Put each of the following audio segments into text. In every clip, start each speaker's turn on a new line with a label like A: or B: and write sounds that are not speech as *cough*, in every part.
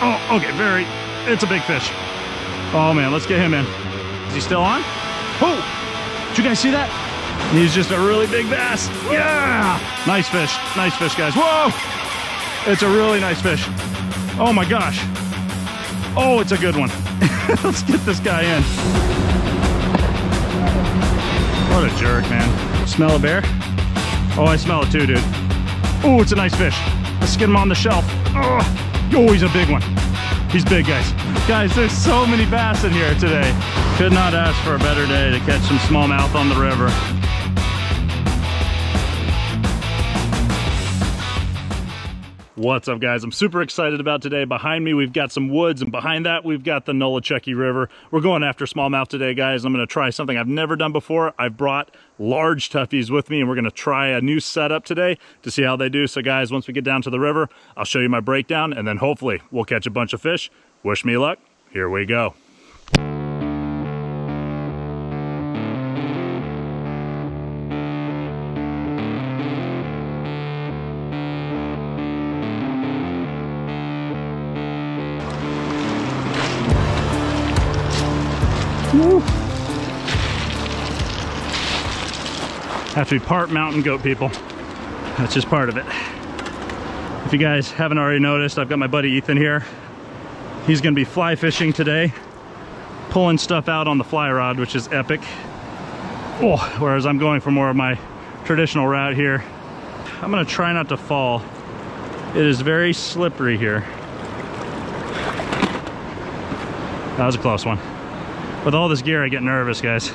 A: Oh, okay, very, it's a big fish. Oh man, let's get him in. Is he still on? Oh, did you guys see that? He's just a really big bass. Yeah, nice fish, nice fish, guys. Whoa, it's a really nice fish. Oh my gosh. Oh, it's a good one. *laughs* let's get this guy in. What a jerk, man. Smell a bear? Oh, I smell it too, dude. Oh, it's a nice fish. Let's get him on the shelf. Oh, oh, he's a big one. He's big, guys. Guys, there's so many bass in here today. Could not ask for a better day to catch some smallmouth on the river. What's up guys? I'm super excited about today. Behind me we've got some woods and behind that we've got the Nolichucky River. We're going after smallmouth today guys. I'm going to try something I've never done before. I've brought large toughies with me and we're going to try a new setup today to see how they do. So guys, once we get down to the river, I'll show you my breakdown and then hopefully we'll catch a bunch of fish. Wish me luck. Here we go. Have to be part mountain goat people. That's just part of it. If you guys haven't already noticed, I've got my buddy Ethan here. He's gonna be fly fishing today, pulling stuff out on the fly rod, which is epic. Oh, whereas I'm going for more of my traditional route here. I'm gonna try not to fall. It is very slippery here. That was a close one with all this gear, I get nervous, guys.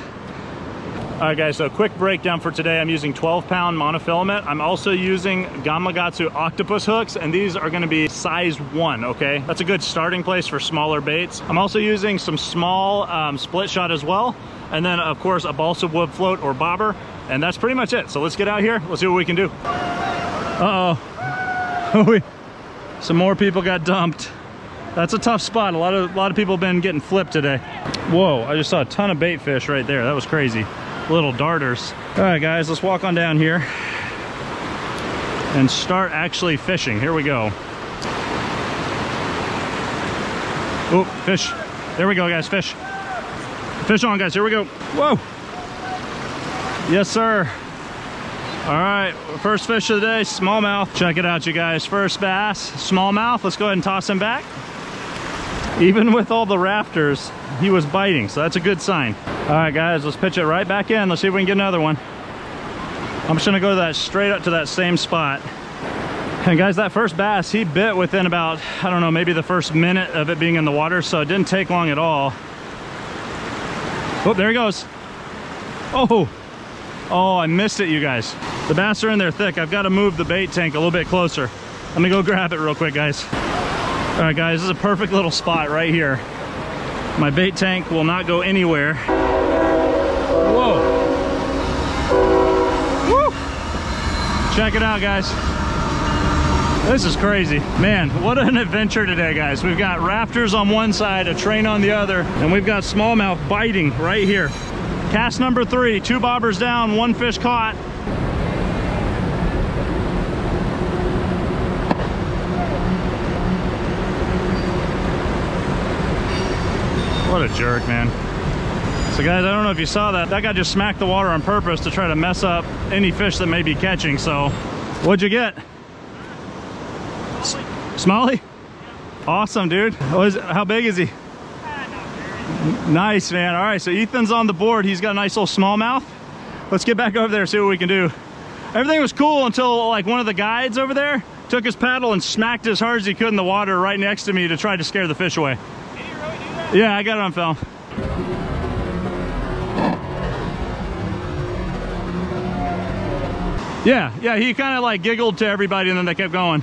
A: All right, guys, so quick breakdown for today. I'm using 12 pound monofilament. I'm also using Gamakatsu octopus hooks, and these are gonna be size one, okay? That's a good starting place for smaller baits. I'm also using some small um, split shot as well. And then, of course, a balsa wood float or bobber. And that's pretty much it. So let's get out here. Let's see what we can do. Uh-oh. *laughs* some more people got dumped. That's a tough spot. A lot of a lot of people have been getting flipped today. Whoa, I just saw a ton of bait fish right there. That was crazy. Little darters. All right, guys, let's walk on down here and start actually fishing. Here we go. Oh, fish. There we go, guys, fish. Fish on, guys, here we go. Whoa. Yes, sir. All right, first fish of the day, smallmouth. Check it out, you guys. First bass, smallmouth. Let's go ahead and toss him back even with all the rafters he was biting so that's a good sign all right guys let's pitch it right back in. Let's see if we can get another one. I'm just gonna go that straight up to that same spot. And guys that first bass he bit within about i don't know maybe the first minute of it being in the water so it didn't take long at all. Oh there he goes. Oh oh i missed it you guys. The bass are in there thick. I've got to move the bait tank a little bit closer. Let me go grab it real quick guys. All right, guys, this is a perfect little spot right here. My bait tank will not go anywhere. Whoa. Woo. Check it out, guys. This is crazy. Man, what an adventure today, guys. We've got rafters on one side, a train on the other, and we've got smallmouth biting right here. Cast number three, two bobbers down, one fish caught. What a jerk, man. So guys, I don't know if you saw that. That guy just smacked the water on purpose to try to mess up any fish that may be catching. So what'd you get? Smalley? Awesome, dude. Is, how big is he? Nice, man. All right, so Ethan's on the board. He's got a nice little smallmouth. Let's get back over there and see what we can do. Everything was cool until like one of the guides over there took his paddle and smacked as hard as he could in the water right next to me to try to scare the fish away. Yeah, I got it on film. Yeah, yeah, he kind of like giggled to everybody and then they kept going.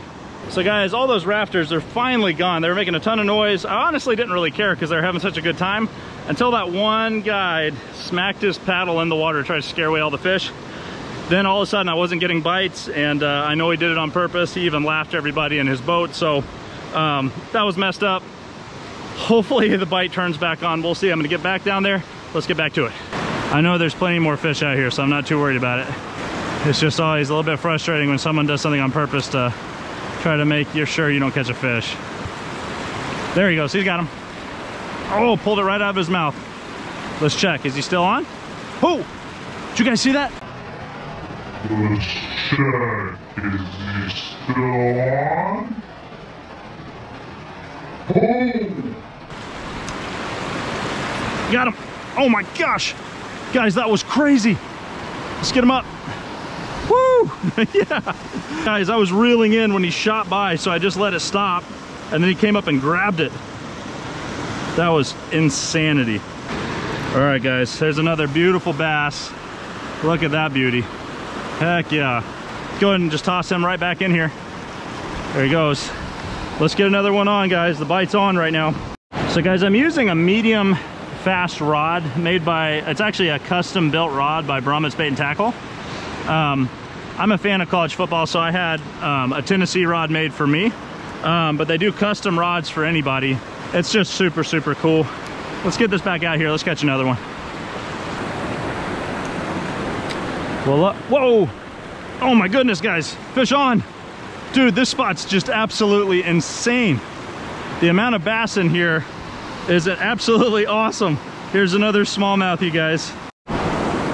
A: So guys, all those rafters are finally gone. They were making a ton of noise. I honestly didn't really care because they were having such a good time until that one guide smacked his paddle in the water to try to scare away all the fish. Then all of a sudden I wasn't getting bites and uh, I know he did it on purpose. He even laughed everybody in his boat. So um, that was messed up hopefully the bite turns back on we'll see i'm gonna get back down there let's get back to it i know there's plenty more fish out here so i'm not too worried about it it's just always a little bit frustrating when someone does something on purpose to try to make you sure you don't catch a fish There he goes. He's got him. Oh, pulled it right out of his mouth. Let's check. Is he still on? Oh, did you guys see that?
B: Let's check. Is he still on? Oh!
A: Got him. Oh my gosh. Guys, that was crazy. Let's get him up. *laughs* Yeah. Guys, I was reeling in when he shot by, so I just let it stop. And then he came up and grabbed it. That was insanity. All right, guys, there's another beautiful bass. Look at that beauty. Heck yeah. Go ahead and just toss him right back in here. There he goes. Let's get another one on, guys. The bite's on right now. So guys, I'm using a medium fast rod made by, it's actually a custom built rod by Brummett's Bait and Tackle. Um, I'm a fan of college football, so I had um, a Tennessee rod made for me. Um, but they do custom rods for anybody. It's just super, super cool. Let's get this back out here. Let's catch another one. Well, uh, whoa! Oh my goodness, guys. Fish on. Dude, this spot's just absolutely insane. The amount of bass in here is absolutely awesome. Here's another smallmouth, you guys.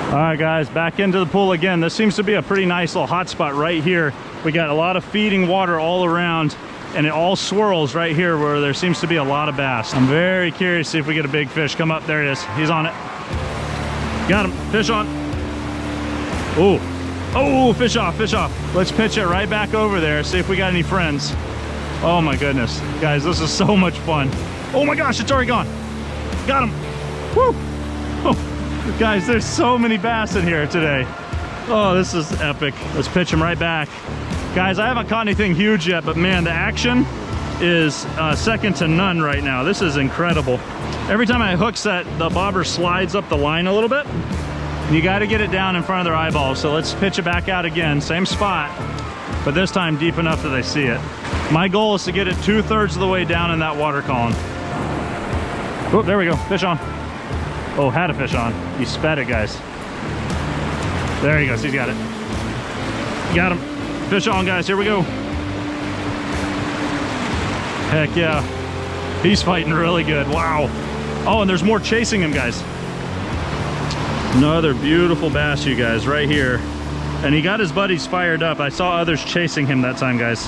A: All right, guys, back into the pool again. This seems to be a pretty nice little hot spot right here. We got a lot of feeding water all around and it all swirls right here where there seems to be a lot of bass. I'm very curious to see if we get a big fish. Come up, there it is. He's on it. Got him, fish on. Oh, oh, fish off, fish off. Let's pitch it right back over there, see if we got any friends. Oh my goodness. Guys, this is so much fun. Oh my gosh, it's already gone. Got him. Woo. Oh, guys, there's so many bass in here today. Oh, this is epic. Let's pitch him right back. Guys, I haven't caught anything huge yet, but man, the action is uh, second to none right now. This is incredible. Every time I hook set, the bobber slides up the line a little bit. You got to get it down in front of their eyeballs. So let's pitch it back out again, same spot, but this time deep enough that they see it. My goal is to get it two thirds of the way down in that water column. Oh, there we go, fish on. Oh, had a fish on. He spat it, guys. There he goes, he's got it. Got him. Fish on, guys, here we go. Heck yeah. He's fighting really good, wow. Oh, and there's more chasing him, guys. Another beautiful bass, you guys, right here. And he got his buddies fired up. I saw others chasing him that time, guys.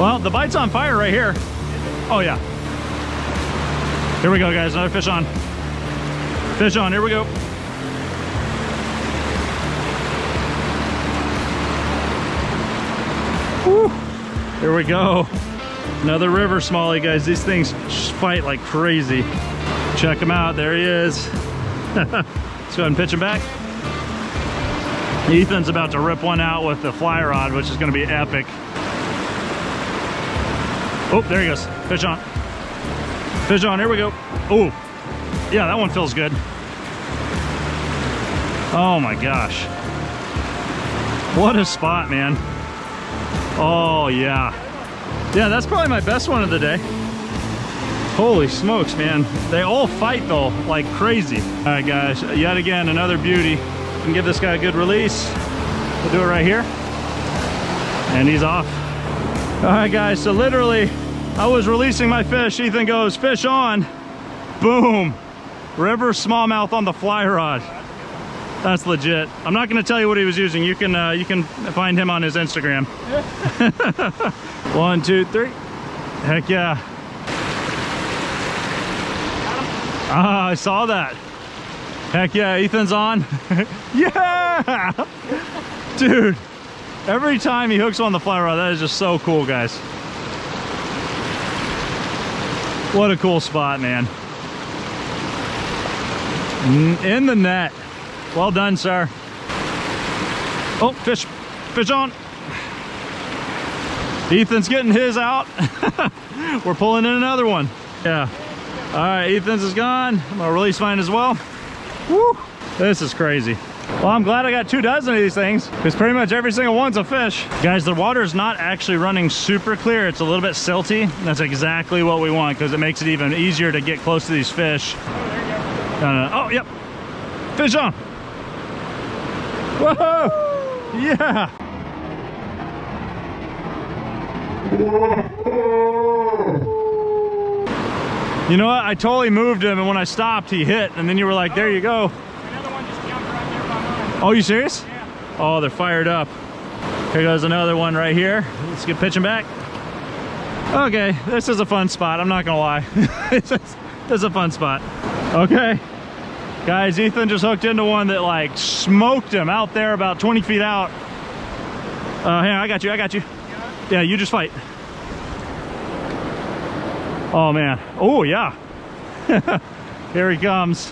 A: Well, the bite's on fire right here. Oh, yeah. Here we go, guys. Another fish on. Fish on. Here we go. Woo. Here we go. Another river smallie, guys. These things fight like crazy. Check him out. There he is. *laughs* Let's go ahead and pitch him back. Ethan's about to rip one out with the fly rod, which is going to be epic. Oh, there he goes. Fish on. Fish on. Here we go. Oh, yeah, that one feels good. Oh my gosh. What a spot, man. Oh, yeah. Yeah, that's probably my best one of the day. Holy smokes, man. They all fight though, like crazy. All right, guys, yet again, another beauty. Can give this guy a good release. We'll do it right here. And he's off. All right, guys, so literally, I was releasing my fish. Ethan goes, fish on. Boom. River smallmouth on the fly rod. That's legit. I'm not gonna tell you what he was using. You can uh, you can find him on his Instagram. *laughs* One, two, three. Heck yeah. Ah, I saw that. Heck yeah, Ethan's on. *laughs* yeah! *laughs* Dude, every time he hooks on the fly rod, that is just so cool, guys. What a cool spot, man. In the net. Well done, sir. Oh, fish, fish on. Ethan's getting his out. *laughs* We're pulling in another one. Yeah. All right, Ethan's is gone. I'm gonna release mine as well. Woo, this is crazy. Well, I'm glad I got two dozen of these things because pretty much every single one's a fish. Guys, the water is not actually running super clear. It's a little bit silty. That's exactly what we want because it makes it even easier to get close to these fish. Uh, oh, yep. Fish on. Whoa! Yeah! You know what? I totally moved him, and when I stopped, he hit, and then you were like, there you go.
C: Another one just jumped right there by mine.
A: Oh, you serious?
C: Yeah.
A: Oh, they're fired up. Here goes another one right here. Let's get pitching back. Okay, this is a fun spot. I'm not gonna lie. *laughs* this, is, a fun spot. Okay. Guys, Ethan just hooked into one that like smoked him out there about 20 feet out. Uh, hang on, I got you, I got you. Yeah, you just fight. Oh man. Oh yeah. *laughs* Here he comes.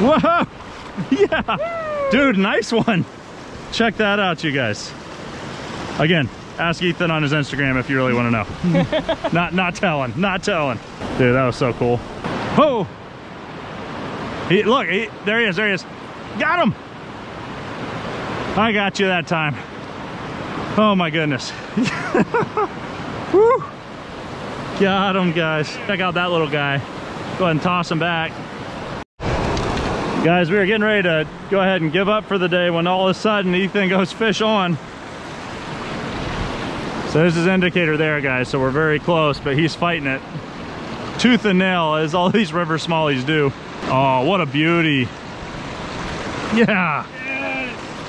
A: Whoa! *laughs* Yeah! Dude, nice one. Check that out, you guys. Again, ask Ethan on his Instagram if you really want to know. *laughs* not not telling, not telling. Dude, that was so cool. Oh! He, look, he, there he is, there he is. Got him! I got you that time. Oh my goodness. *laughs* Woo! Got him, guys. Check out that little guy. Go ahead and toss him back. Guys, we are getting ready to go ahead and give up for the day when all of a sudden Ethan goes fish on. So there's his indicator there, guys. So we're very close, but he's fighting it. Tooth and nail, as all *laughs* these river smallies do. Oh, what a beauty. Yeah.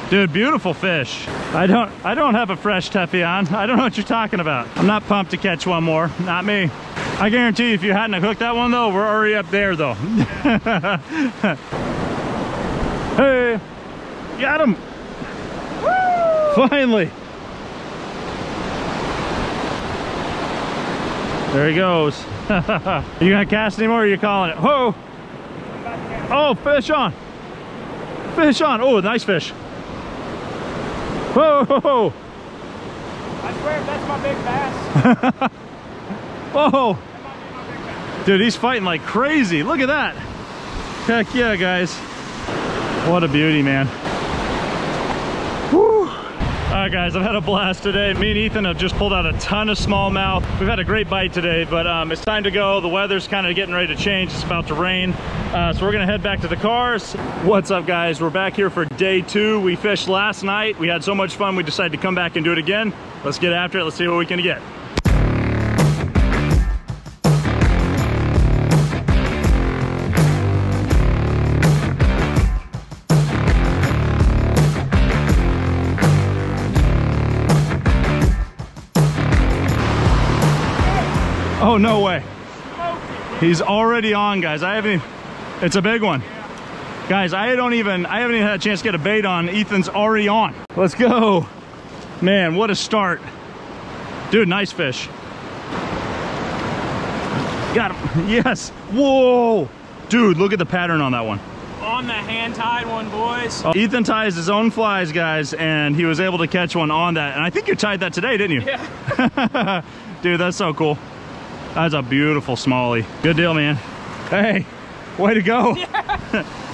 A: Dude, beautiful fish. I don't I don't have a fresh Teffion. I don't know what you're talking about. I'm not pumped to catch one more. Not me. I guarantee you if you hadn't hooked that one though, we're already up there though. *laughs* hey, got him. Finally. There he goes. *laughs* you gonna cast anymore or are you calling it? Whoa! Oh, fish on. Fish on. Oh, nice fish. Whoa!
C: I swear that's my big bass. *laughs*
A: Whoa!
C: That might be my big bass.
A: Dude, he's fighting like crazy. Look at that. Heck yeah, guys. What a beauty, man. Woo. All right, guys, I've had a blast today. Me and Ethan have just pulled out a ton of smallmouth. We've had a great bite today, but um, it's time to go. The weather's kind of getting ready to change. It's about to rain. Uh, so we're gonna head back to the cars. What's up, guys? We're back here for day two. We fished last night. We had so much fun, we decided to come back and do it again. Let's get after it. Let's see what we can get. Oh, no way. He's already on, guys. I haven't even, it's a big one. Guys, I don't even, I haven't even had a chance to get a bait on. Ethan's already on. Let's go. Man, what a start. Dude, nice fish. Got him. *laughs* Yes. Whoa. Dude, look at the pattern on that one.
C: On the hand tied one, boys.
A: Uh, Ethan ties his own flies, guys, and he was able to catch one on that. And I think you tied that today, didn't you?
C: Yeah. *laughs*
A: Dude, that's so cool. That's a beautiful smallie. Good deal, man. Hey, way to go. *laughs* *laughs*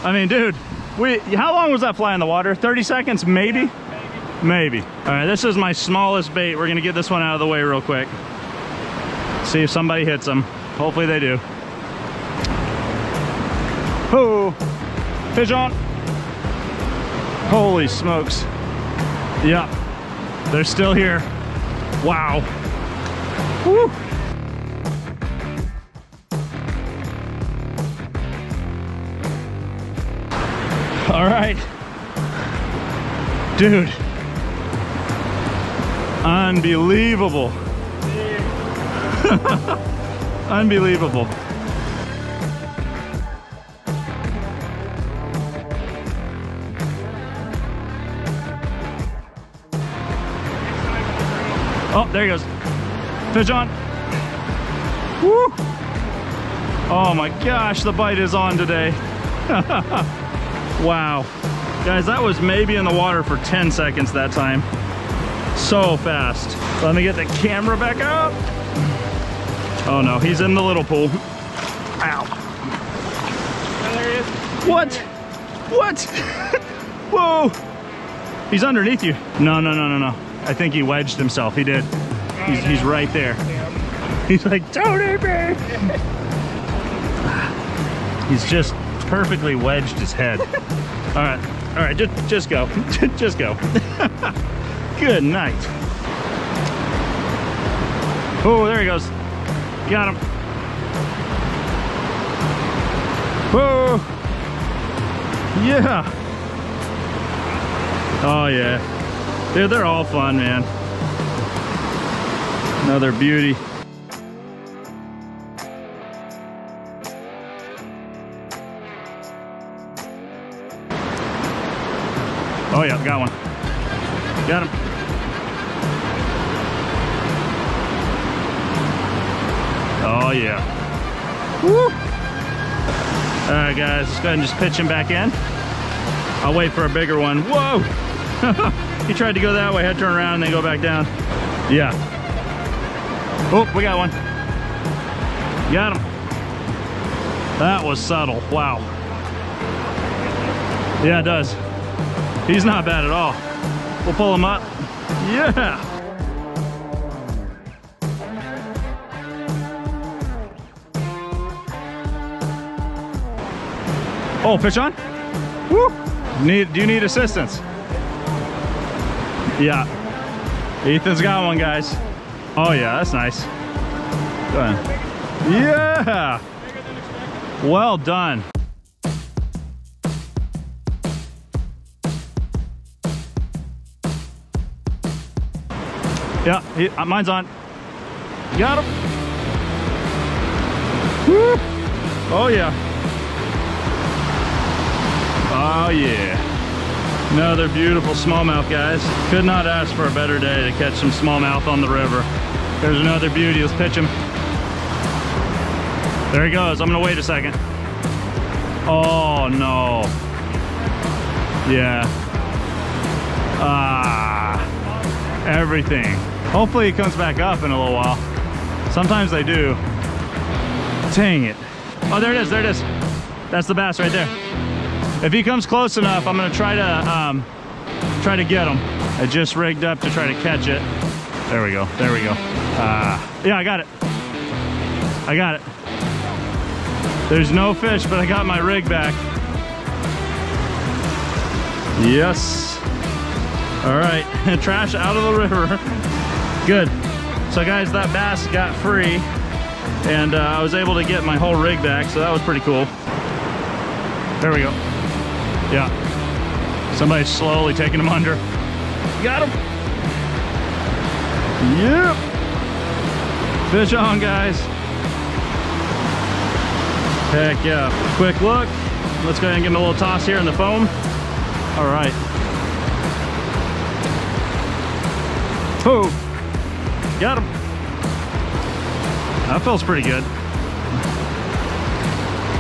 A: I mean, dude, we how long was that fly in the water? 30 seconds, maybe? Maybe. All right, this is my smallest bait. We're gonna get this one out of the way real quick. See if somebody hits them. Hopefully they do. Oh, fish on. Holy smokes. Yeah, they're still here. Wow. Woo. All right. Dude. Unbelievable. *laughs* Unbelievable. Oh, there he goes. Fish on. Woo! Oh my gosh, the bite is on today. *laughs* wow. Guys, that was maybe in the water for 10 seconds that time. So fast. Let me get the camera back up. Oh no, he's in the little pool. Ow.
C: There he is.
A: What? What? *laughs* Whoa. He's underneath you. No, no, no, no, no. I think he wedged himself. He did. He's, he's right there. He's like, don't eat me. *laughs* He's just perfectly wedged his head. *laughs* All right, all right, just, just go. *laughs* just go. *laughs* Good night. Oh, there he goes. Got him. Whoa. Yeah. Oh yeah. Dude, they're all fun, man. Another beauty. Oh yeah, got one. Got him. Oh yeah. Woo! All right, guys, let's go ahead and just pitch him back in. I'll wait for a bigger one. Whoa! *laughs* he tried to go that way, had to turn around and then go back down. Yeah. Oh, we got one. Got him. That was subtle. Wow. Yeah, it does. He's not bad at all. We'll pull him up. Yeah. Oh, fish on? Woo! Need, do you need assistance? Yeah. Ethan's got one, guys. Oh yeah, that's nice. Go ahead. Yeah! Well done. Yeah, he, uh, mine's on. Got him. Woo! Oh yeah. Oh yeah. Another beautiful smallmouth, guys. Could not ask for a better day to catch some smallmouth on the river. There's another beauty. Let's pitch him. There he goes. I'm gonna wait a second. Oh no. Yeah. Ah. Everything. Hopefully he comes back up in a little while. Sometimes they do. Dang it. Oh, there it is. There it is. That's the bass right there. If he comes close enough, I'm gonna try to um, try to get him. I just rigged up to try to catch it. There we go. There we go. Uh, yeah, I got it. I got it. There's no fish, but I got my rig back. Yes. All right, *laughs* trash out of the river. Good. So guys, that bass got free and uh, I was able to get my whole rig back, so that was pretty cool. There we go. Yeah. Somebody's slowly taking him under. Got him. Yep. Fish on, guys. Heck yeah. Quick look. Let's go ahead and give him a little toss here in the foam. All right. Oh, got him. That feels pretty good.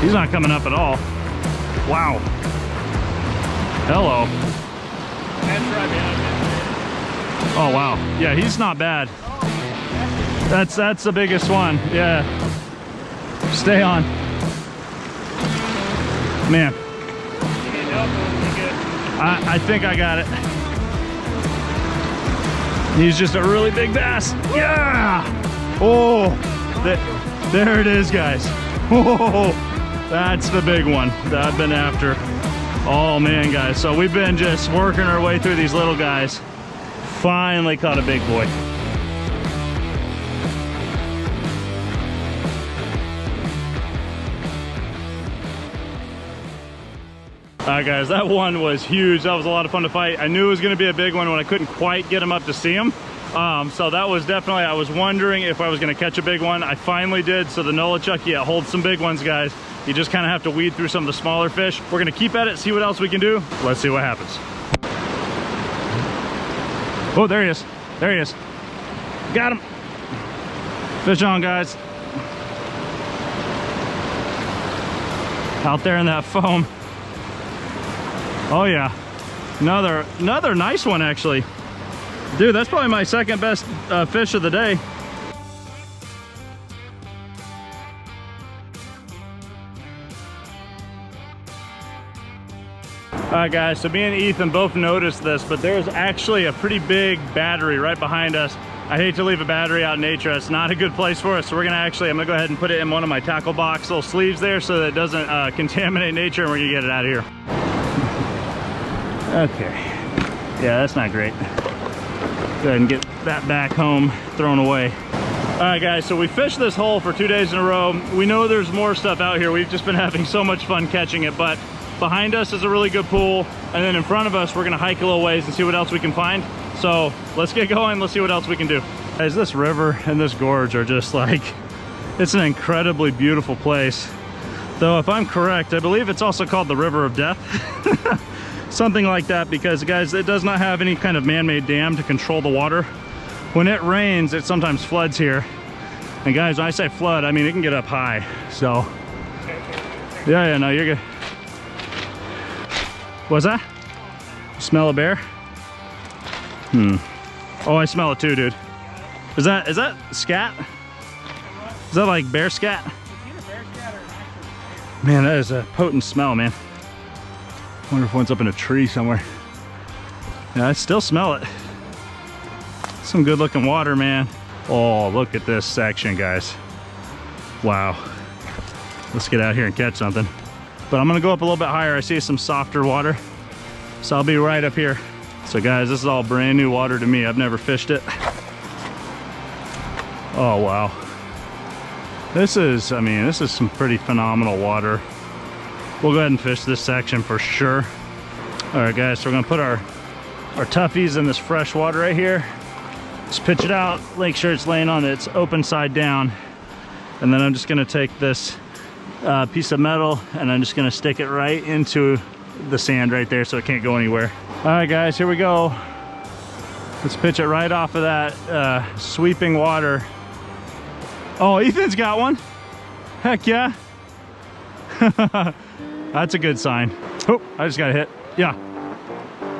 A: He's not coming up at all. Wow. Hello. Oh wow. Yeah, he's not bad. That's that's the biggest one. Yeah. Stay on. Man. I, I think I got it. He's just a really big bass. Yeah! Oh, th there it is, guys. *laughs* Oh, that's the big one that I've been after. Oh man, guys. So we've been just working our way through these little guys. Finally caught a big boy. All right, guys, that one was huge. That was a lot of fun to fight. I knew it was gonna be a big one when I couldn't quite get him up to see him. Um, so that was definitely, I was wondering if I was gonna catch a big one. I finally did. So the Nolichuck, yeah, holds some big ones, guys. You just kind of have to weed through some of the smaller fish. We're gonna keep at it, see what else we can do. Let's see what happens. Oh, there he is. There he is. Got him. Fish on, guys. Out there in that foam. Oh yeah, another another nice one actually. Dude, that's probably my second best uh, fish of the day. All right guys, so me and Ethan both noticed this, but there's actually a pretty big battery right behind us. I hate to leave a battery out in nature. It's not a good place for us. So we're gonna actually, I'm gonna go ahead and put it in one of my tackle box little sleeves there so that it doesn't uh, *laughs* contaminate nature and we're gonna get it out of here. Okay. Yeah, that's not great. Go ahead and get that back home, thrown away. All right, guys, so we fished this hole for two days in a row. We know there's more stuff out here. We've just been *laughs* having so much fun catching it, but behind us is a really good pool. And then in front of us, we're gonna hike a little ways and see what else we can find. So let's get going. Let's see what else we can do. Guys, this river and this gorge are just like, it's an incredibly beautiful place. Though if I'm correct, I believe it's also called the River of Death. *laughs* Something like that because guys, it does not have any kind of man-made dam to control the water when it rains, it sometimes floods here. And guys, when I say flood, I mean it can get up high. So, yeah, yeah, no, you're good. What's that? Smell a bear? Hmm. Oh, I smell it too, dude. Is that is that scat? Is that like bear scat? Man, that is a potent smell, man. Wonder if one's up in a tree somewhere. Yeah, I still smell it. Some good looking water, man. Oh, look at this section, guys. Wow. Let's get out here and catch something. But I'm gonna go up a little bit higher. I see some softer water. So I'll be right up here. So guys, this is all brand new water to me. I've never fished it. Oh, wow. This is, I mean, this is some pretty phenomenal water. We'll go ahead and fish this section for sure. All right, guys, so we're gonna put our, our toughies in this fresh water right here. Just pitch it out, make sure it's laying on its open side down. And then I'm just gonna take this uh, piece of metal and I'm just gonna stick it right into the sand right there so it can't go anywhere. All right guys, here we go. Let's pitch it right off of that uh, sweeping water. Oh, Ethan's got one. Heck yeah. *laughs* That's a good sign. Oh, I just got hit. Yeah.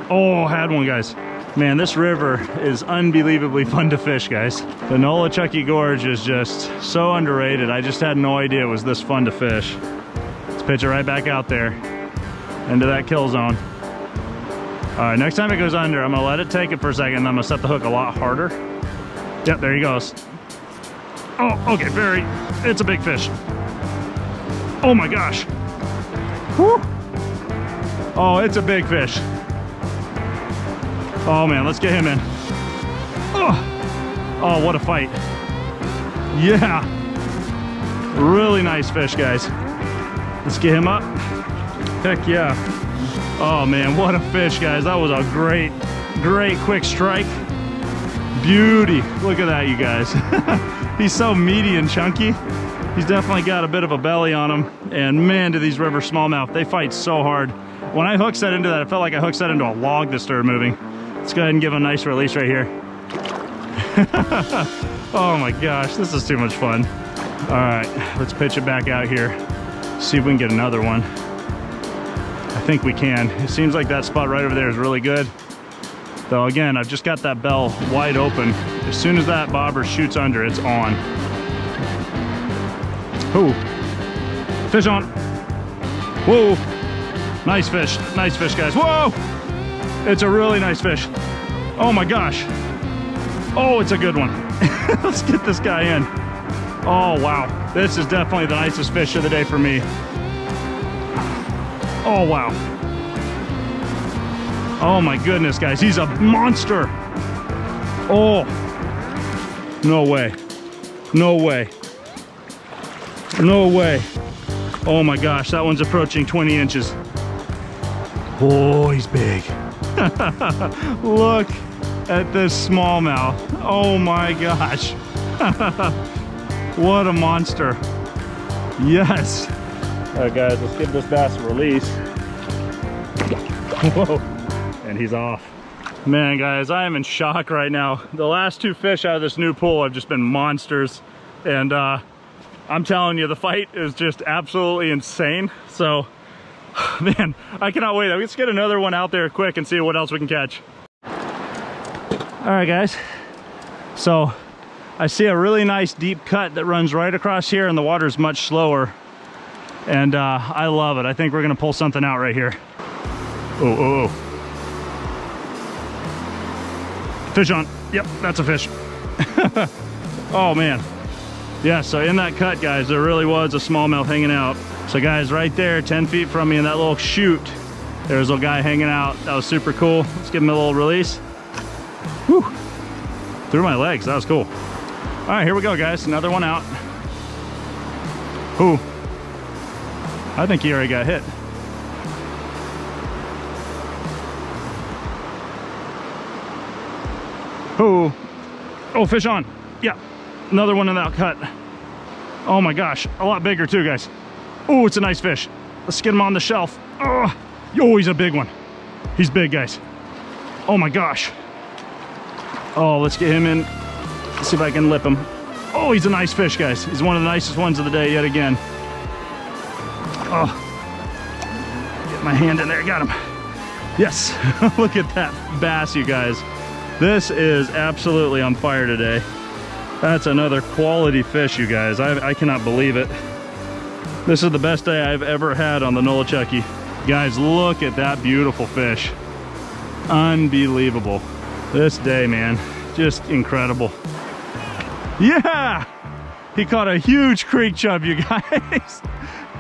A: Oh, had one guys. Man, this river is unbelievably fun to fish, guys. The Nolichucky Gorge is just so underrated. I just had no idea it was this fun to fish. Let's pitch it right back out there into that kill zone. All right, next time it goes under, I'm gonna let it take it for a second and I'm gonna set the hook a lot harder. Yep, there he goes. Oh, okay, very, it's a big fish. Oh my gosh. Whew. Oh, it's a big fish. Oh man, let's get him in. Oh, oh what a fight. Yeah. Really nice fish, guys. Let's get him up. Heck yeah. Oh man, what a fish, guys. That was a great, great quick strike. Beauty. Look at that, you guys. *laughs* He's so meaty and chunky. He's definitely got a bit of a belly on him. And man, do these river smallmouth, they fight so hard. When I hook set into that, it felt like I hooked set into a log that started moving. Let's go ahead and give a nice release right here. *laughs* oh my gosh, this is too much fun. All right, let's pitch it back out here. See if we can get another one. I think we can. It seems like that spot right over there is really good. Though again, I've just got that bail wide open. As soon as that bobber shoots under, it's on. Ooh, fish on. Whoa, nice fish, nice fish guys. Whoa! It's a really nice fish. Oh my gosh. Oh, it's a good one. *laughs* Let's get this guy in. Oh, wow. This is definitely the nicest fish of the day for me. Oh, wow. Oh my goodness, guys. He's a monster. Oh. No way. No way. No way. Oh my gosh, that one's approaching 20 inches. Oh, he's big. *laughs* Look at this smallmouth. Oh my gosh. *laughs* what a monster. Yes. All right, guys, let's give this bass a release. Whoa, and he's off. Man, guys, I am in shock right now. The last two fish out of this new pool have just been monsters. And uh, I'm telling you, the fight is just absolutely insane. So *sighs* man, I cannot wait. Let's get another one out there quick and see what else we can catch. All right, guys. So I see a really nice deep cut that runs right across here and the water is much slower. And uh, I love it. I think we're gonna pull something out right here. Oh, oh, oh. Fish on. Yep, that's a fish. *laughs* oh, man. Yeah, so in that cut, guys, there really was a smallmouth hanging out. So guys, right there, 10 feet from me in that little chute, there's a guy hanging out. That was super cool. Let's give him a little release. Whew. Through my legs, that was cool. All right, here we go, guys. Another one out. Ooh. I think he already got hit. Ooh. Oh, fish on. Yeah. Another one in that cut. Oh my gosh. A lot bigger too, guys. Oh, it's a nice fish. Let's get him on the shelf. Oh, oh he's a big one. He's big, guys. Oh my gosh. Oh, let's get him in. Let's see if I can lip him. Oh, he's a nice fish, guys. He's one of the nicest ones of the day yet again. Oh, get my hand in there, got him. Yes, *laughs* look at that bass, you guys. This is absolutely on fire today. That's another quality fish, you guys. I, I cannot believe it. This is the best day I've ever had on the Nolichucky. Guys, look at that beautiful fish. Unbelievable. This day, man, just incredible. Yeah! He caught a huge creek chub, you *laughs* guys.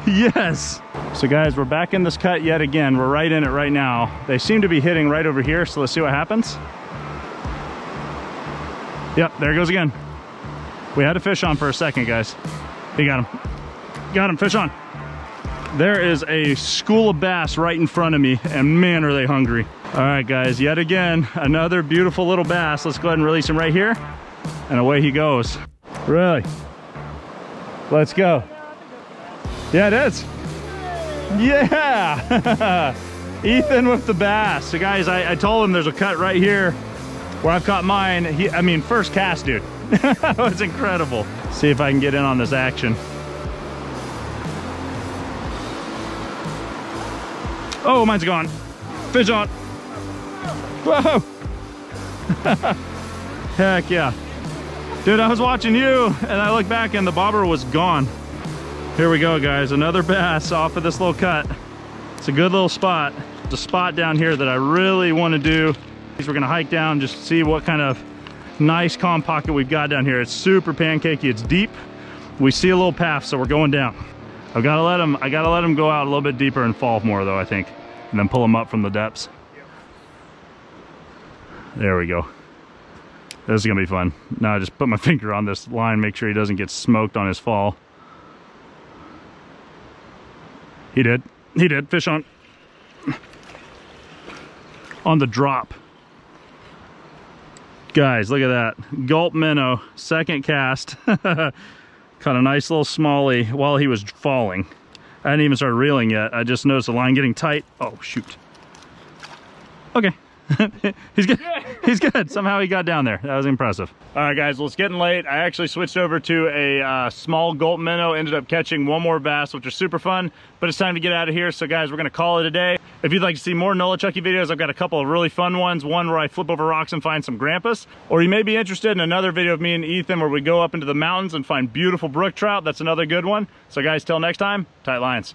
A: yes. So guys, we're back in this cut yet again. We're right in it right now. They seem to be hitting right over here, so let's see what happens. Yep, there he goes again. We had a fish on for a second, guys. He got him. Got him, fish on. There is a school of bass right in front of me, and man, are they hungry. All right, guys, yet again, another beautiful little bass. Let's go ahead and release him right here, and away he goes. Really? Let's go. Yeah, it is. Yeah! *laughs* Ethan with the bass. So guys, I, I told him there's a cut right here where I've caught mine. He, I mean, first cast, dude. That was incredible. See if I can get in on this action. Oh, mine's gone. Fish on. Whoa! *laughs* Heck yeah. Dude, I was watching you and I looked back and the bobber was gone. Here we go, guys. Another bass off of this little cut. It's a good little spot. It's a spot down here that I really want to do. We're gonna hike down, just see what kind of nice calm pocket we've got down here. It's super pancakey, it's deep. We see a little path, so we're going down. I've gotta let him, I gotta let him go out a little bit deeper and fall more though, I think. And then pull him up from the depths. There we go. This is gonna be fun. Now I just put my *laughs* finger on this line, make sure he doesn't get smoked on his fall. He did. He did. Fish on. On the drop. Guys, look at that. Gulp minnow, second cast. Caught a nice little smallie while he was falling. I didn't even start reeling yet. I just noticed the line getting tight. Oh, shoot. Okay. *laughs* He's good. He's good. Somehow he got down there. That was impressive. All right, guys. Well, it's getting late. I actually switched over to a uh, small gulp minnow. Ended up catching one more bass, which was super fun. But it's time to get out of here. So, guys, we're going to call it a day. If you'd like to see more Nolichucky videos, I've got a couple of really fun ones. One where I flip over rocks and find some grampus. Or you may be interested in another video of me and Ethan where we go up into the mountains and find beautiful brook trout. That's another good one. So, guys, till next time, tight lines.